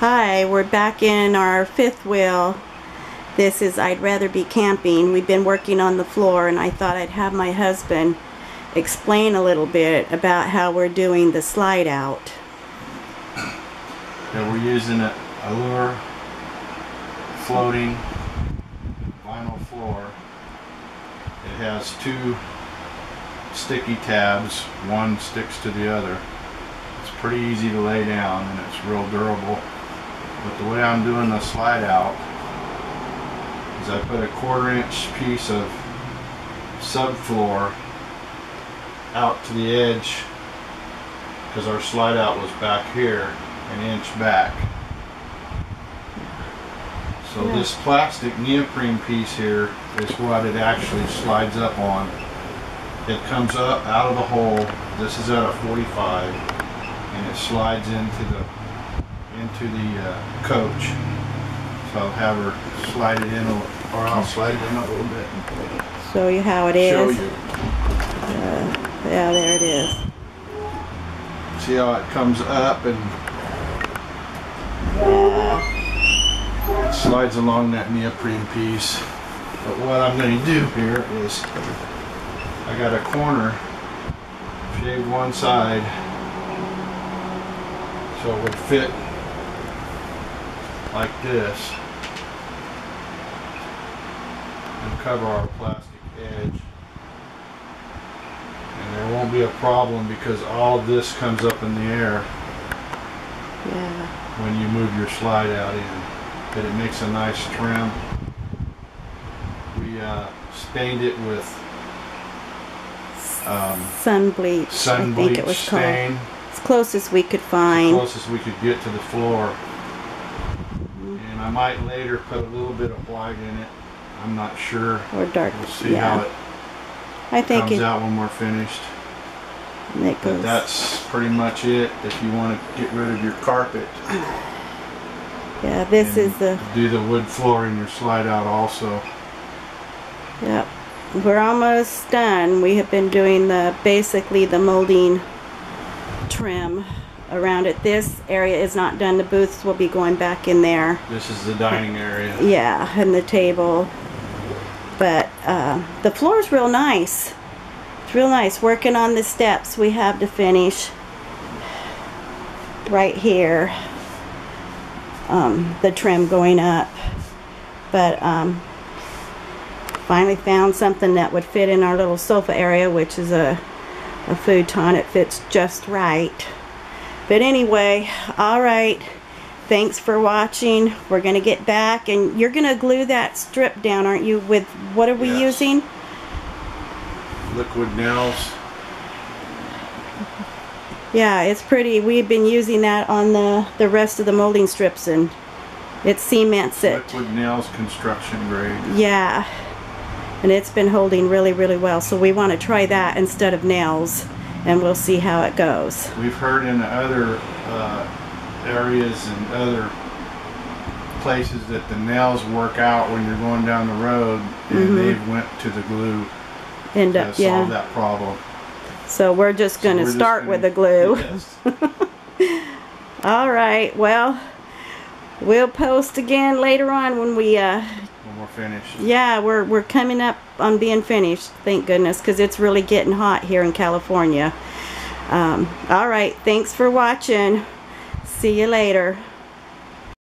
Hi, we're back in our fifth wheel. This is I'd Rather Be Camping. We've been working on the floor and I thought I'd have my husband explain a little bit about how we're doing the slide out. Yeah, we're using a Allure floating vinyl floor. It has two sticky tabs. One sticks to the other. It's pretty easy to lay down and it's real durable. But the way I'm doing the slide out is I put a quarter inch piece of subfloor out to the edge because our slide out was back here an inch back. So Yeah. this plastic neoprene piece here is what it actually slides up on. It comes up out of the hole. This is at a 45 and it slides into the into the uh, coach. So I'll have her slide it in a, or I'll slide it in a little bit Show you how it is. show you. Yeah, there it is. See how it comes up and Yeah. Slides along that neoprene piece. But what I'm going to do here is I got a corner shaved one side so it would fit like this and cover our plastic edge. And there won't be a problem because all this comes up in the air Yeah. when you move your slide out in. But it makes a nice trim. We uh, stained it with um, Sun bleach, sun I think it was called. stain, As close as we could find. closest we could get to the floor. And I might later put a little bit of white in it. I'm not sure. Or dark. We'll see how it I think comes it, out when we're finished. it But that's pretty much it. If you want to get rid of your carpet, yeah, this is the. do the wood flooring your slide out also. Yep. We're almost done. We have been doing the basically the molding trim around it. This area is not done. The booths will be going back in there. This is the dining area. Yeah, and the table. But uh, the floor's real nice. It's real nice. Working on the steps we have to finish right here. Um, the trim going up. But um, finally found something that would fit in our little sofa area, which is a, a futon. It fits just right. But anyway, all right. Thanks for watching. We're going to get back and you're going to glue that strip down, aren't you? With what are we Yes. using? Liquid nails. Yeah, it's pretty. We've been using that on the, the rest of the molding strips and it cements it. Liquid nails construction grade. Yeah. And it's been holding really, really well. So we want to try that instead of nails and we'll see how it goes. We've heard in other uh, areas and other places that the nails work out when you're going down the road and Mhm. they've went to the glue End to up, solve yeah. that problem. So we're just going So to start gonna- with the glue. Yes. All right. Well, we'll post again later on when we uh we're finished. yeah, we're we're coming up on being finished. Thank goodness cuz it's really getting hot here in California. Um all right. Thanks for watching. See you later.